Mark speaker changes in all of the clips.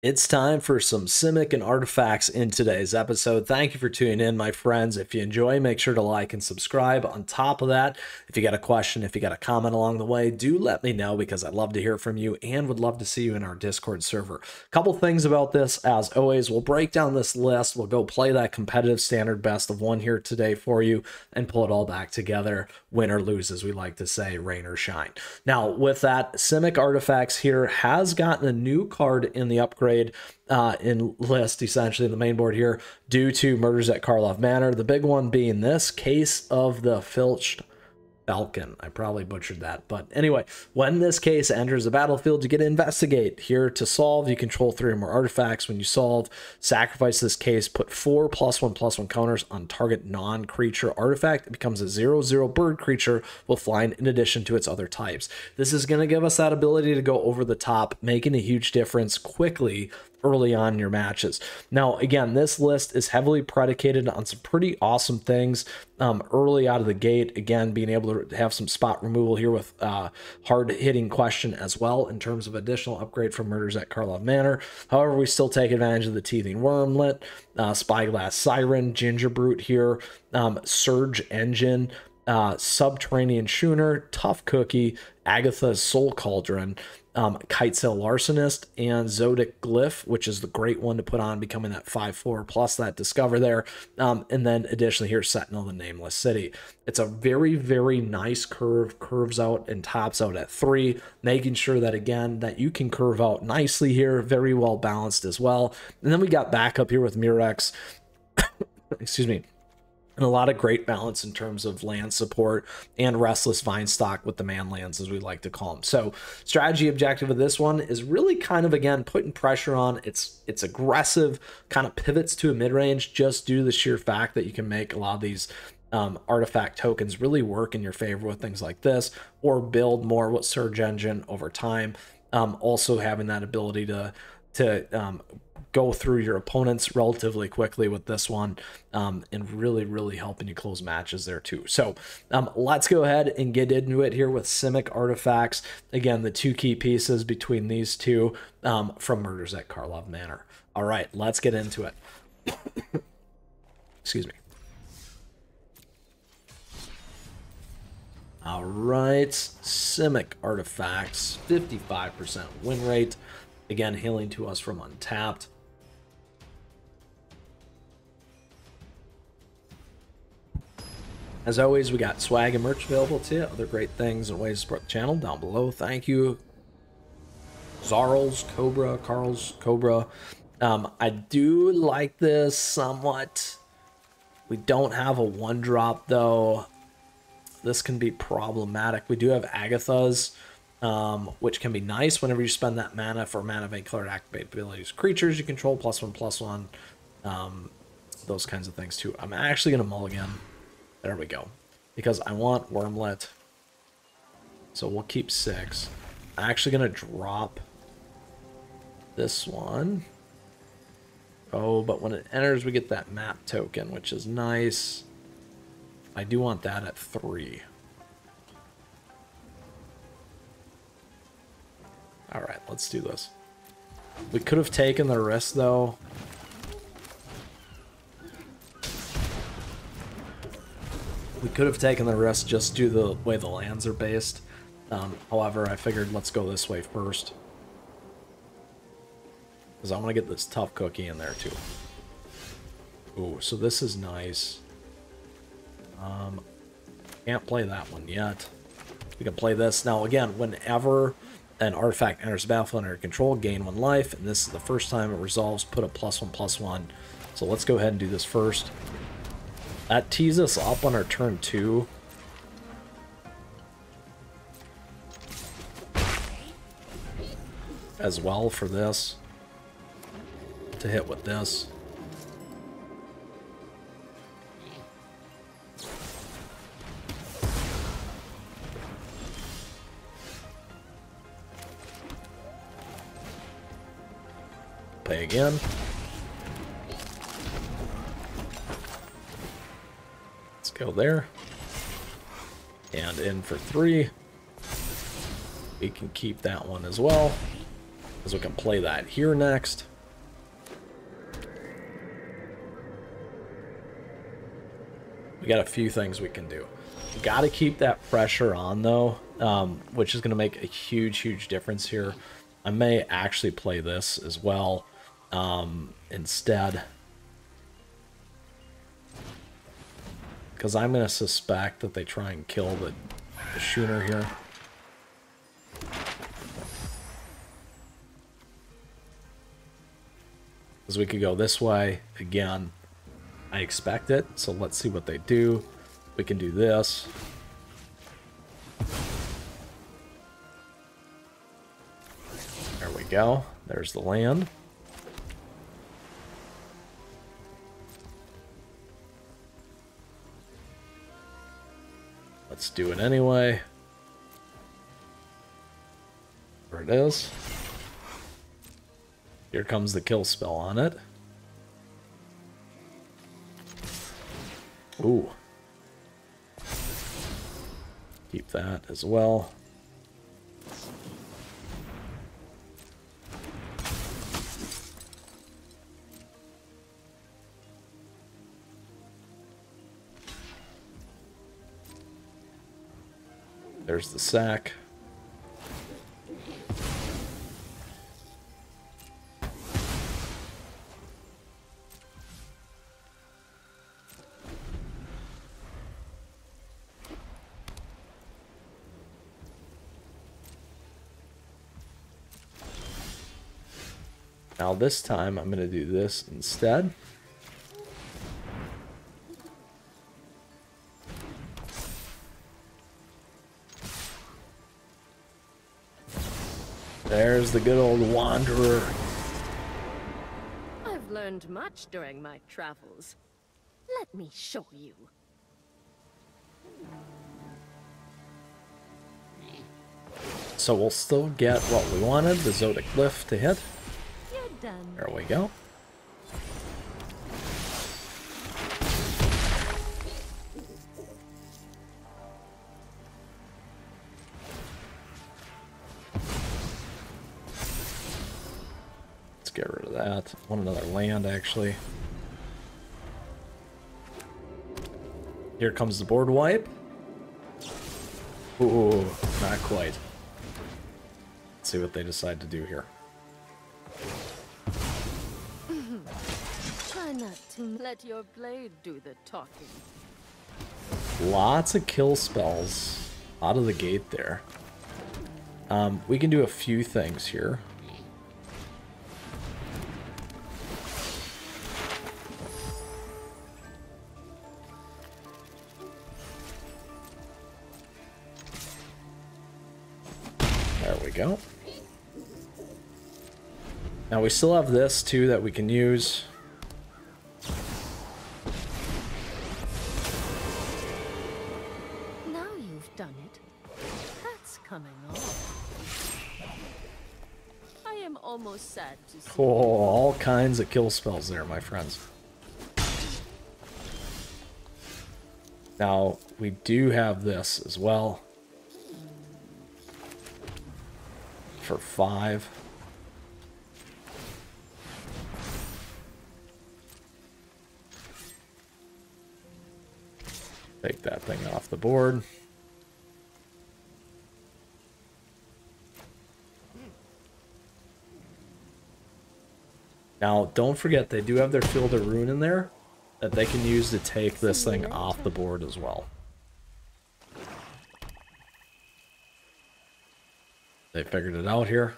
Speaker 1: It's time for some Simic and artifacts in today's episode. Thank you for tuning in, my friends. If you enjoy, make sure to like and subscribe. On top of that, if you got a question, if you got a comment along the way, do let me know because I'd love to hear from you and would love to see you in our Discord server. A couple things about this, as always, we'll break down this list. We'll go play that competitive standard best of one here today for you and pull it all back together. Win or lose, as we like to say, rain or shine. Now, with that, Simic Artifacts here has gotten a new card in the upgrade uh, in list, essentially, in the main board here, due to murders at Karlov Manor. The big one being this case of the filched Falcon. I probably butchered that. But anyway, when this case enters the battlefield, you get to investigate. Here to solve, you control three or more artifacts. When you solve, sacrifice this case, put four plus one plus one counters on target non creature artifact. It becomes a zero zero bird creature with flying in addition to its other types. This is going to give us that ability to go over the top, making a huge difference quickly early on in your matches. Now, again, this list is heavily predicated on some pretty awesome things um, early out of the gate. Again, being able to have some spot removal here with uh, hard hitting question as well in terms of additional upgrade from Murders at Karlov Manor. However, we still take advantage of the Teething Wurmlet, uh, Spyglass Siren, Gingerbrute here, um, Surge Engine uh, Subterranean Schooner, Tough Cookie, Agatha's Soul Cauldron, um, Kitesail Larcenist, and Zoetic Glyph, which is the great one to put on, becoming that 5 4 plus that Discover there. Um, and then additionally, here, Sentinel, the Nameless City. It's a very, very nice curve, curves out and tops out at 3, making sure that, again, that you can curve out nicely here, very well balanced as well. And then we got back up here with Mirrex. Excuse me and a lot of great balance in terms of land support and Restless Vinestalk with the man lands as we like to call them so strategy objective of this one is really kind of again putting pressure on. It's it's aggressive kind of pivots to a mid-range just due to the sheer fact that you can make a lot of these um, artifact tokens really work in your favor with things like this or build more with surge engine over time. Um, also having that ability to to um, go through your opponents relatively quickly with this one um, and really, really helping you close matches there too. So um, let's go ahead and get into it here with Simic Artifacts. Again, the two key pieces between these two um, from Murders at Karlov Manor. All right, let's get into it. Excuse me. All right, Simic Artifacts, 55% win rate. Again, hailing to us from Untapped. As always, we got swag and merch available to you. Other great things and ways to support the channel down below. Thank you. Zarls, Cobra, Carl's, Cobra. Um, I do like this somewhat. We don't have a one drop though. This can be problematic. We do have Agatha's, um, which can be nice whenever you spend that mana for mana vein colored activate abilities. Creatures you control plus one plus one. Um, those kinds of things too. I'm actually gonna mulligan. There we go. Because I want Wurmlet. So we'll keep six. I'm actually going to drop this one. Oh, but when it enters, we get that map token, which is nice. I do want that at three. All right, let's do this. We could have taken the risk, though, We could have taken the risk just due the way the lands are based. Um, however, I figured let's go this way first. Because I want to get this tough cookie in there too. Ooh, so this is nice. Um, can't play that one yet. We can play this. Now, again, whenever an artifact enters the battlefield under control, gain one life, and this is the first time it resolves, put a plus one, plus one. So let's go ahead and do this first. That tees us up on our turn two. As well for this. To hit with this. Play again. Let's Go there. And in for three. We can keep that one as well. Because we can play that here next. We got a few things we can do. Got to keep that pressure on, though, um, which is going to make a huge, huge difference here. I may actually play this as well um, instead. Because I'm going to suspect that they try and kill the, the here. Because we could go this way again. I expect it, so let's see what they do. We can do this. There we go. There's the land. Let's do it anyway. There it is. Here comes the kill spell on it. Ooh. Keep that as well. There's the sack. Now this time I'm going to do this instead. The good old wanderer.
Speaker 2: I've learned much during my travels. Let me show you.
Speaker 1: So we'll still get what we wanted, the Zoetic Glyph to hit.
Speaker 2: You're done.
Speaker 1: There we go. Rid of that. I want another land, actually. Here comes the board wipe. Ooh, not quite. Let's see what they decide to do here.
Speaker 2: Try not to let your blade do the talking.
Speaker 1: Lots of kill spells out of the gate there. Um, we can do a few things here. We still have this too that we can use.
Speaker 2: Now you've done it. That's coming off. I am almost sad to see.
Speaker 1: Oh, all kinds of kill spells there, my friends. Now, we do have this as well. For five. Take that thing off the board. Now, don't forget, they do have their Field of Rune in there that they can use to take this thing off the board as well. They figured it out here.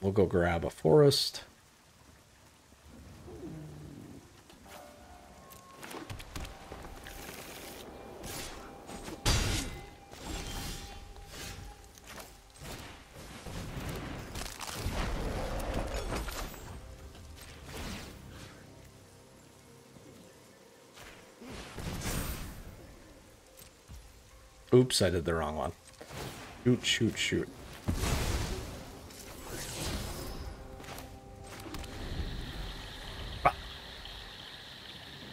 Speaker 1: We'll go grab a forest. Oops, I did the wrong one. Shoot, shoot, shoot.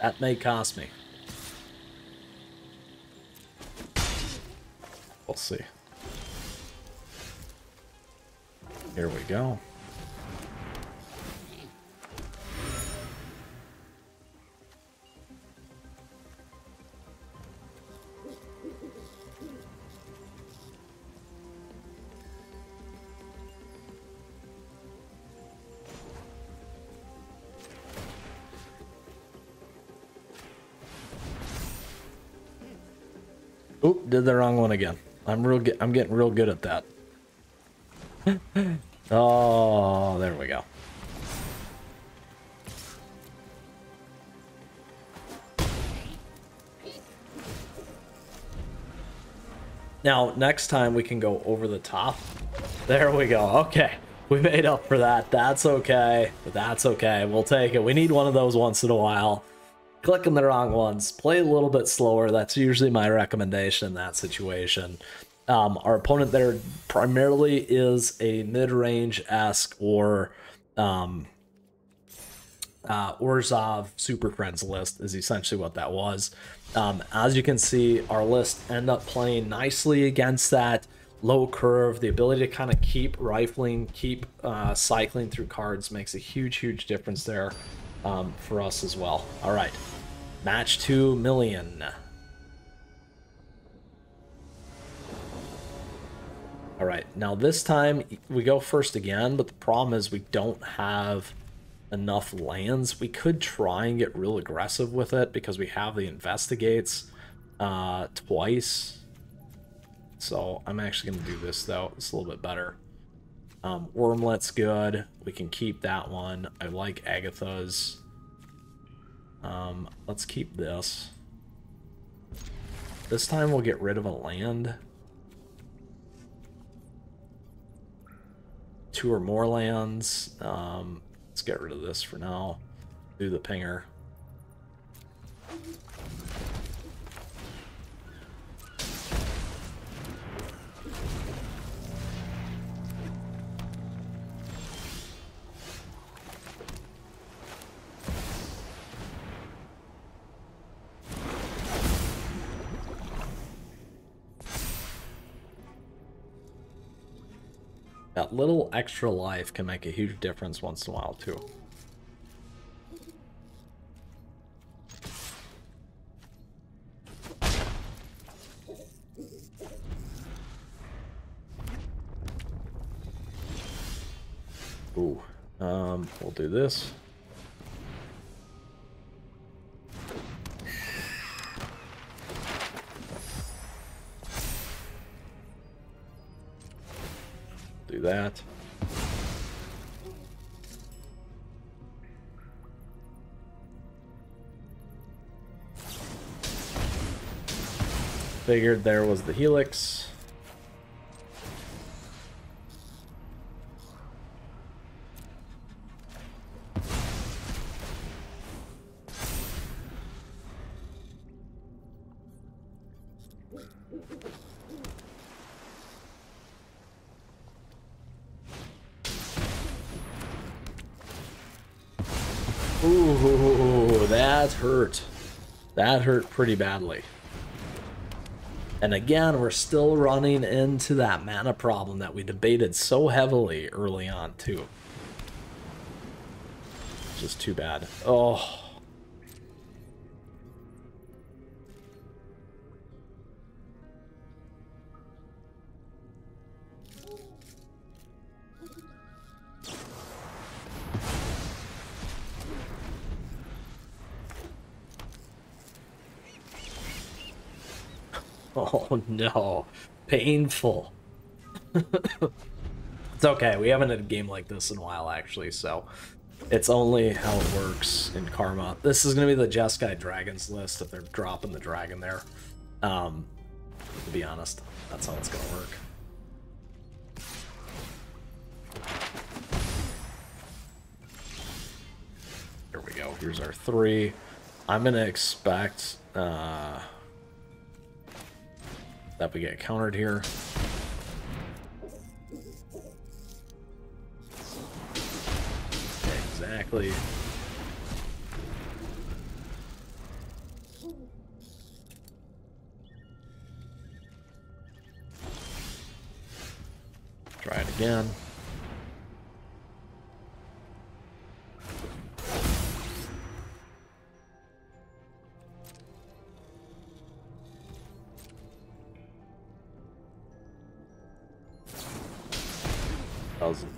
Speaker 1: That may cost me. We'll see. Here we go. Oop, did the wrong one again. I'm real good. I'm getting real good at that. oh, there we go. Now, next time we can go over the top. There we go. Okay. We made up for that. That's okay. That's okay. We'll take it. We need one of those once in a while clicking the wrong ones. Play a little bit slower. That's usually my recommendation in that situation. Um, our opponent there primarily is a mid-range esque or um, uh, Orzhov Super Friends list is essentially what that was. Um, as you can see, our list end up playing nicely against that low curve. The ability to kind of keep rifling, keep uh, cycling through cards makes a huge, huge difference there um, for us as well. All right. Match 2 million. Alright, now this time we go first again, but the problem is we don't have enough lands. We could try and get real aggressive with it because we have the investigates uh, twice. So I'm actually going to do this though. It's a little bit better. Um, Wurmlet's good. We can keep that one. I like Agatha's. Um, let's keep this. This time we'll get rid of a land. Two or more lands. Um, let's get rid of this for now. Do the pinger. That little extra life can make a huge difference once in a while, too. Ooh, um, we'll do this. Do that. Figured there was the helix. Hurt. That hurt pretty badly. And again, we're still running into that mana problem that we debated so heavily early on, too. Just too bad. Oh. Oh no, painful. it's okay, we haven't had a game like this in a while actually, so it's only how it works in Karma. This is going to be the Jeskai Dragons list if they're dropping the dragon there. Um, to be honest, that's how it's going to work. Here we go. Here's our three. I'm going to expect... Uh, that we get countered here. Exactly. Try it again.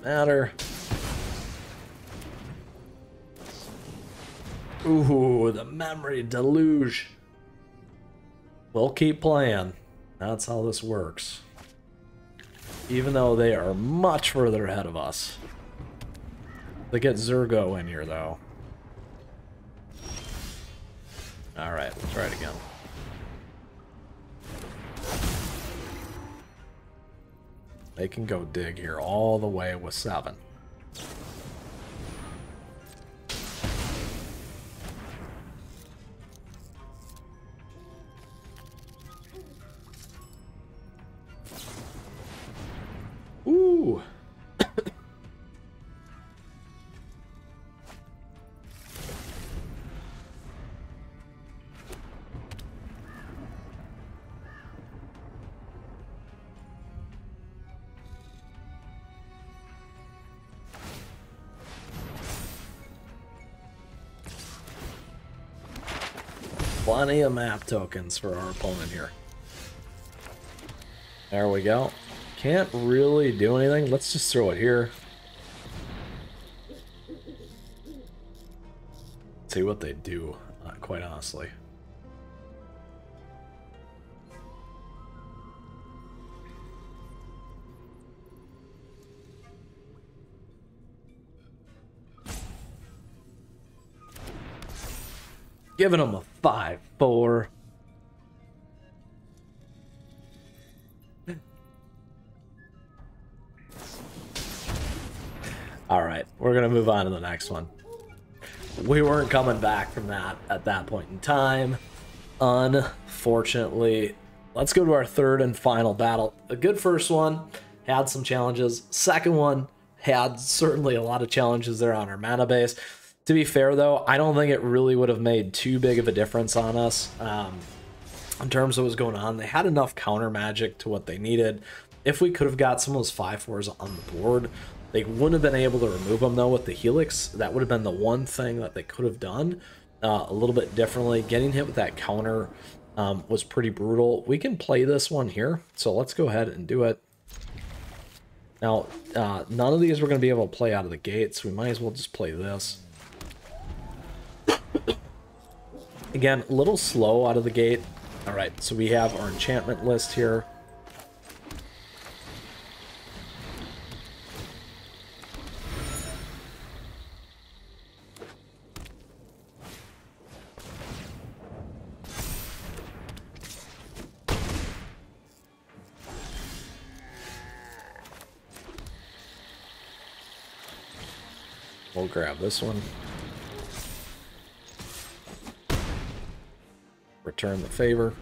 Speaker 1: Matter. Ooh, the memory deluge. We'll keep playing. That's how this works. Even though they are much further ahead of us. They get Zergo in here, though. Alright, let's try it again. They can go dig here all the way with seven. Plenty of map tokens for our opponent here. There we go. Can't really do anything. Let's just throw it here. See what they do, uh, quite honestly. Giving them a 5-4. All right, we're gonna move on to the next one. We weren't coming back from that at that point in time. Unfortunately, let's go to our third and final battle. A good first one, had some challenges. Second one had certainly a lot of challenges there on our mana base. To be fair though, I don't think it really would have made too big of a difference on us um, in terms of what was going on. They had enough counter magic to what they needed. If we could have got some of those 5-4s on the board, they wouldn't have been able to remove them though with the Helix. That would have been the one thing that they could have done uh, a little bit differently. Getting hit with that counter um, was pretty brutal. We can play this one here, so let's go ahead and do it. Now, uh, none of these we're going to be able to play out of the gate, so we might as well just play this. Again, a little slow out of the gate. All right, so we have our enchantment list here. We'll grab this one. Return the favor.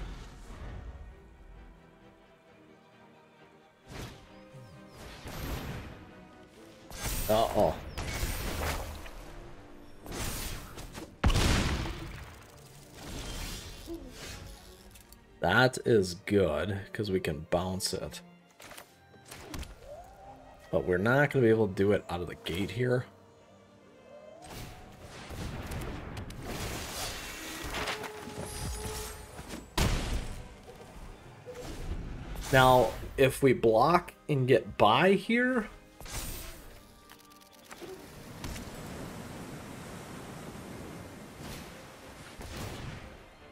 Speaker 1: Uh-oh. That is good, because we can bounce it. But we're not going to be able to do it out of the gate here. Now, if we block and get by here...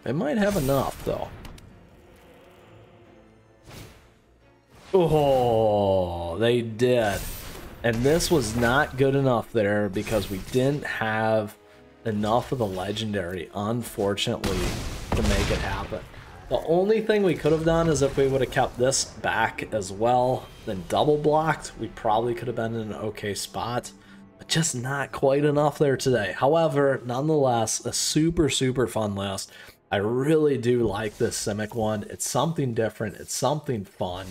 Speaker 1: They might have enough, though. Oh, they did. And this was not good enough there because we didn't have enough of the legendary, unfortunately, to make it happen. The only thing we could have done is if we would have kept this back as well, then double blocked, we probably could have been in an okay spot. But just not quite enough there today. However, nonetheless, a super, super fun list. I really do like this Simic one. It's something different. It's something fun.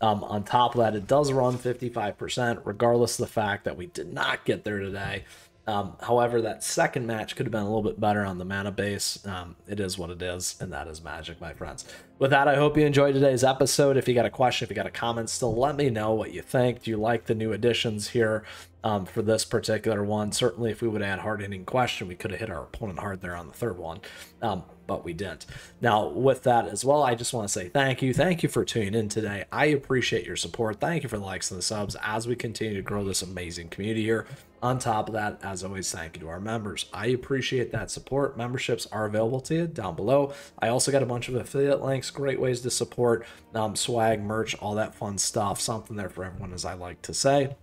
Speaker 1: Um, on top of that, it does run 55%, regardless of the fact that we did not get there today. Um, however, that second match could have been a little bit better on the mana base. Um, it is what it is, and that is magic, my friends. With that, I hope you enjoyed today's episode. If you got a question, if you got a comment, still let me know what you think. Do you like the new additions here um, for this particular one? Certainly, if we would add hard hitting question, we could have hit our opponent hard there on the third one. Um, but we didn't. Now, with that as well, I just want to say thank you. Thank you for tuning in today. I appreciate your support. Thank you for the likes and the subs as we continue to grow this amazing community here. On top of that, as always, thank you to our members. I appreciate that support. Memberships are available to you down below. I also got a bunch of affiliate links, great ways to support um, swag, merch, all that fun stuff. Something there for everyone, as I like to say.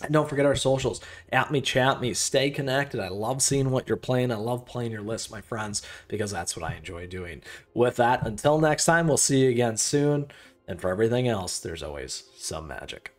Speaker 1: And don't forget our socials. At me, chat me, stay connected. I love seeing what you're playing. I love playing your list, my friends, because that's what I enjoy doing. With that, until next time, we'll see you again soon. And for everything else, there's always some magic.